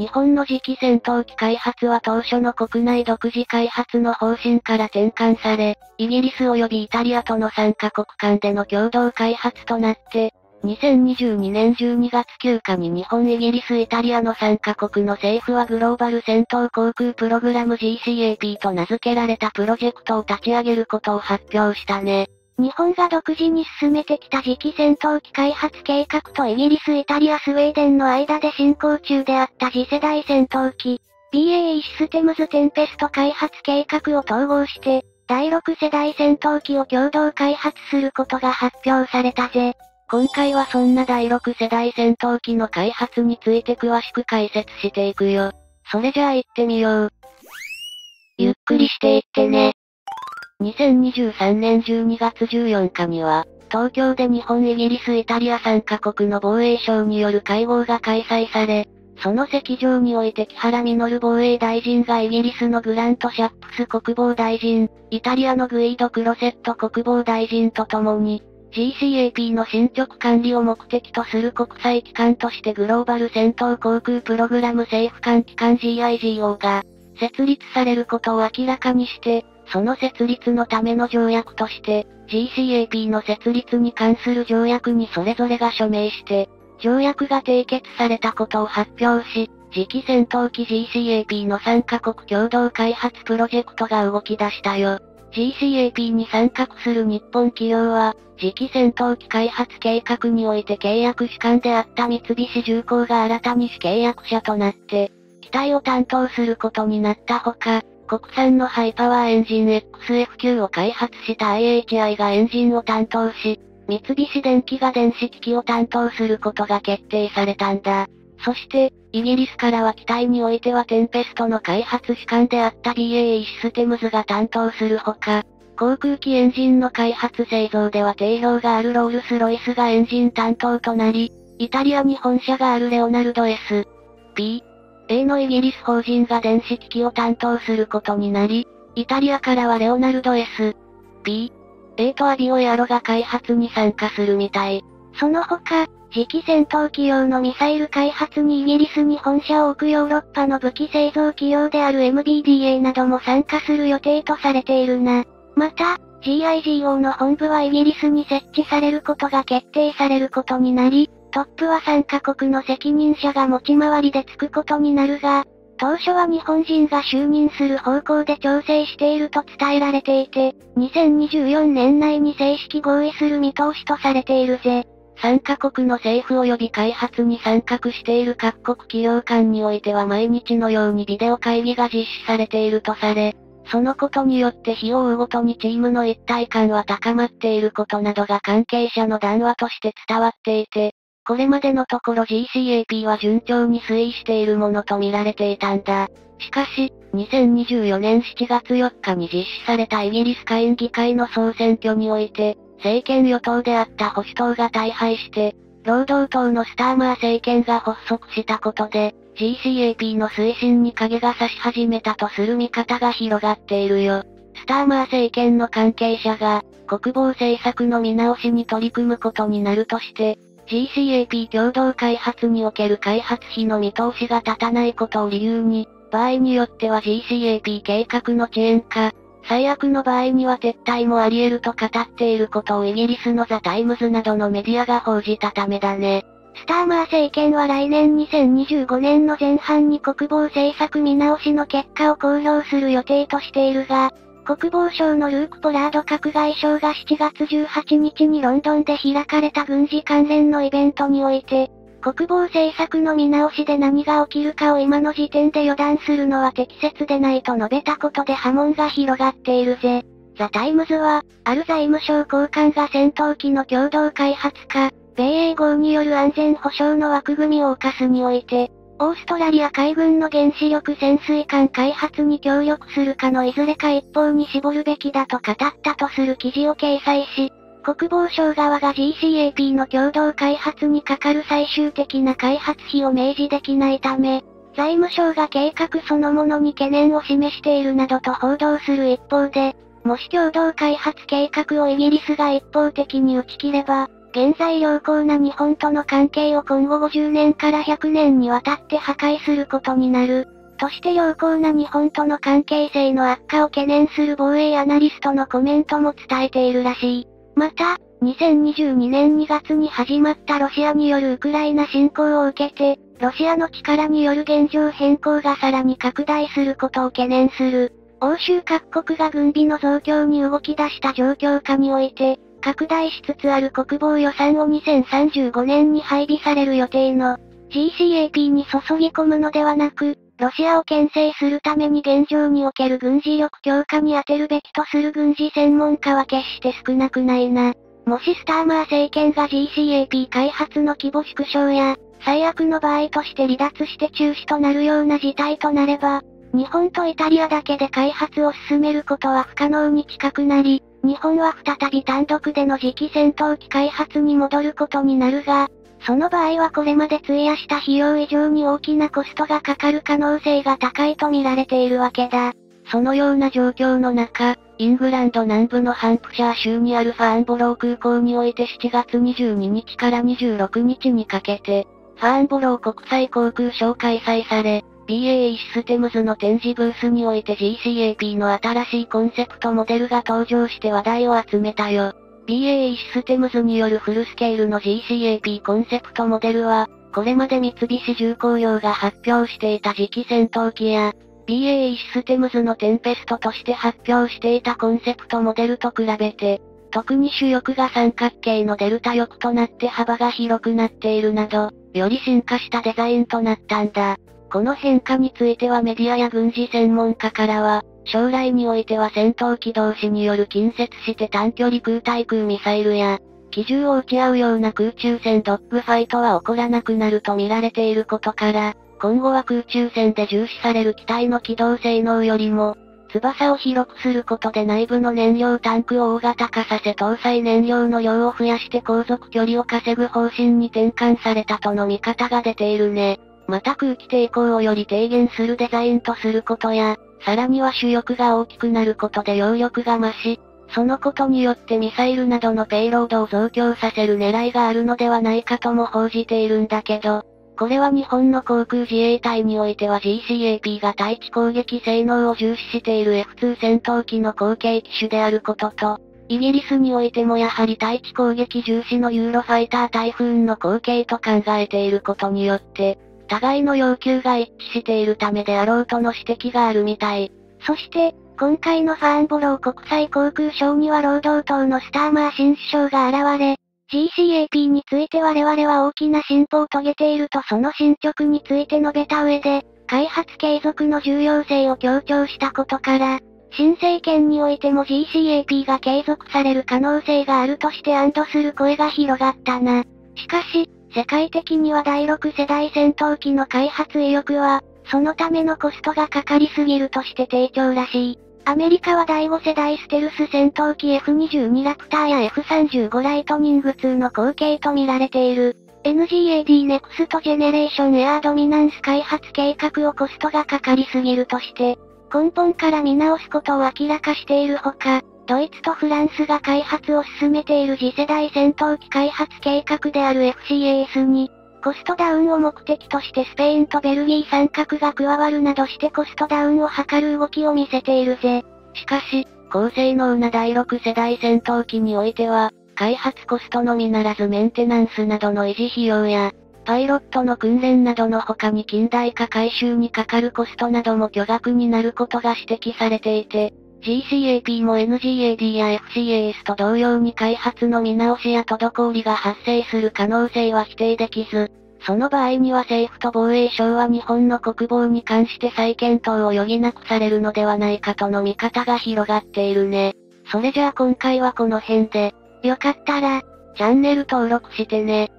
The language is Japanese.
日本の次期戦闘機開発は当初の国内独自開発の方針から転換され、イギリス及びイタリアとの3カ国間での共同開発となって、2022年12月9日に日本、イギリス、イタリアの3カ国の政府はグローバル戦闘航空プログラム GCAP と名付けられたプロジェクトを立ち上げることを発表したね。日本が独自に進めてきた次期戦闘機開発計画とイギリス、イタリア、スウェーデンの間で進行中であった次世代戦闘機、BAE システムズテンペスト開発計画を統合して、第6世代戦闘機を共同開発することが発表されたぜ。今回はそんな第6世代戦闘機の開発について詳しく解説していくよ。それじゃあ行ってみよう。ゆっくりしていってね。2023年12月14日には、東京で日本、イギリス、イタリア3カ国の防衛省による会合が開催され、その席上において木原稔防衛大臣がイギリスのグラント・シャップス国防大臣、イタリアのグイード・クロセット国防大臣と共に、GCAP の進捗管理を目的とする国際機関としてグローバル戦闘航空プログラム政府間機関 GIGO が設立されることを明らかにして、その設立のための条約として、GCAP の設立に関する条約にそれぞれが署名して、条約が締結されたことを発表し、次期戦闘機 GCAP の3カ国共同開発プロジェクトが動き出したよ。GCAP に参画する日本企業は、次期戦闘機開発計画において契約士官であった三菱重工が新たに主契約者となって、機体を担当することになったほか、国産のハイパワーエンジン XF9 を開発した IHI がエンジンを担当し、三菱電機が電子機器を担当することが決定されたんだ。そして、イギリスからは機体においてはテンペストの開発士官であった BAE システムズが担当するほか、航空機エンジンの開発製造では定評があるロールスロイスがエンジン担当となり、イタリアに本社があるレオナルド S、P、A のイギリス法人が電子機器を担当することになり、イタリアからはレオナルド S、P、A とアビオエアロが開発に参加するみたい。その他、次期戦闘機用のミサイル開発にイギリスに本社を置くヨーロッパの武器製造企業である MBDA なども参加する予定とされているな。また、GIGO の本部はイギリスに設置されることが決定されることになり、トップは3カ国の責任者が持ち回りでつくことになるが、当初は日本人が就任する方向で調整していると伝えられていて、2024年内に正式合意する見通しとされているぜ。3カ国の政府及び開発に参画している各国企業間においては毎日のようにビデオ会議が実施されているとされ、そのことによって日を追うごとにチームの一体感は高まっていることなどが関係者の談話として伝わっていて、これまでのところ GCAP は順調に推移しているものと見られていたんだ。しかし、2024年7月4日に実施されたイギリス下院議会の総選挙において、政権与党であった保守党が大敗して、労働党のスターマー政権が発足したことで、GCAP の推進に影が差し始めたとする見方が広がっているよ。スターマー政権の関係者が、国防政策の見直しに取り組むことになるとして、GCAP 共同開発における開発費の見通しが立たないことを理由に、場合によっては GCAP 計画の遅延化、最悪の場合には撤退もあり得ると語っていることをイギリスのザ・タイムズなどのメディアが報じたためだね。スターマー政権は来年2025年の前半に国防政策見直しの結果を公表する予定としているが、国防省のルーク・ポラード閣外相が7月18日にロンドンで開かれた軍事関連のイベントにおいて、国防政策の見直しで何が起きるかを今の時点で予断するのは適切でないと述べたことで波紋が広がっているぜ。ザ・タイムズは、ある財務省高官が戦闘機の共同開発か、米英豪による安全保障の枠組み AUKUS において、オーストラリア海軍の原子力潜水艦開発に協力するかのいずれか一方に絞るべきだと語ったとする記事を掲載し、国防省側が GCAP の共同開発にかかる最終的な開発費を明示できないため、財務省が計画そのものに懸念を示しているなどと報道する一方で、もし共同開発計画をイギリスが一方的に打ち切れば、現在良好な日本との関係を今後50年から100年にわたって破壊することになる。として良好な日本との関係性の悪化を懸念する防衛アナリストのコメントも伝えているらしい。また、2022年2月に始まったロシアによるウクライナ侵攻を受けて、ロシアの力による現状変更がさらに拡大することを懸念する。欧州各国が軍備の増強に動き出した状況下において、拡大しつつある国防予算を2035年に配備される予定の GCAP に注ぎ込むのではなく、ロシアを牽制するために現状における軍事力強化に充てるべきとする軍事専門家は決して少なくないな。もしスターマー政権が GCAP 開発の規模縮小や、最悪の場合として離脱して中止となるような事態となれば、日本とイタリアだけで開発を進めることは不可能に近くなり、日本は再び単独での次期戦闘機開発に戻ることになるが、その場合はこれまで費やした費用以上に大きなコストがかかる可能性が高いと見られているわけだ。そのような状況の中、イングランド南部のハンプシャー州にあるファーンボロー空港において7月22日から26日にかけて、ファーンボロー国際航空ショー開催され、BAE システムズの展示ブースにおいて GCAP の新しいコンセプトモデルが登場して話題を集めたよ。BAE システムズによるフルスケールの GCAP コンセプトモデルは、これまで三菱重工業が発表していた次期戦闘機や、BAE システムズのテンペストとして発表していたコンセプトモデルと比べて、特に主翼が三角形のデルタ翼となって幅が広くなっているなど、より進化したデザインとなったんだ。この変化についてはメディアや軍事専門家からは、将来においては戦闘機同士による近接して短距離空対空ミサイルや、機銃を撃ち合うような空中戦ドッグファイトは起こらなくなると見られていることから、今後は空中戦で重視される機体の機動性能よりも、翼を広くすることで内部の燃料タンクを大型化させ搭載燃料の量を増やして航続距離を稼ぐ方針に転換されたとの見方が出ているね。また空気抵抗をより低減するデザインとすることや、さらには主翼が大きくなることで揚力が増し、そのことによってミサイルなどのペイロードを増強させる狙いがあるのではないかとも報じているんだけど、これは日本の航空自衛隊においては GCAP が対地攻撃性能を重視している F2 戦闘機の後継機種であることと、イギリスにおいてもやはり対地攻撃重視のユーロファイタータイフーンの後継と考えていることによって、互いの要求が一致しているためであろうとの指摘があるみたい。そして、今回のファーンボロー国際航空ショーには労働党のスターマー新首相が現れ、GCAP について我々は大きな進歩を遂げているとその進捗について述べた上で、開発継続の重要性を強調したことから、新政権においても GCAP が継続される可能性があるとして安堵する声が広がったな。しかし、世界的には第6世代戦闘機の開発意欲は、そのためのコストがかかりすぎるとして低調らしい。アメリカは第5世代ステルス戦闘機 F22 ラプターや F35 ライトニング2の後継と見られている。NGAD Next Generation Air Dominance 開発計画をコストがかかりすぎるとして、根本から見直すことを明らかしているほか、ドイツとフランスが開発を進めている次世代戦闘機開発計画である FCAS に、コストダウンを目的としてスペインとベルギー参画が加わるなどしてコストダウンを図る動きを見せているぜ。しかし、高性能な第6世代戦闘機においては、開発コストのみならずメンテナンスなどの維持費用や、パイロットの訓練などの他に近代化改修にかかるコストなども巨額になることが指摘されていて、GCAP も NGAD や FCAS と同様に開発の見直しや滞りが発生する可能性は否定できず、その場合には政府と防衛省は日本の国防に関して再検討を余儀なくされるのではないかとの見方が広がっているね。それじゃあ今回はこの辺で、よかったら、チャンネル登録してね。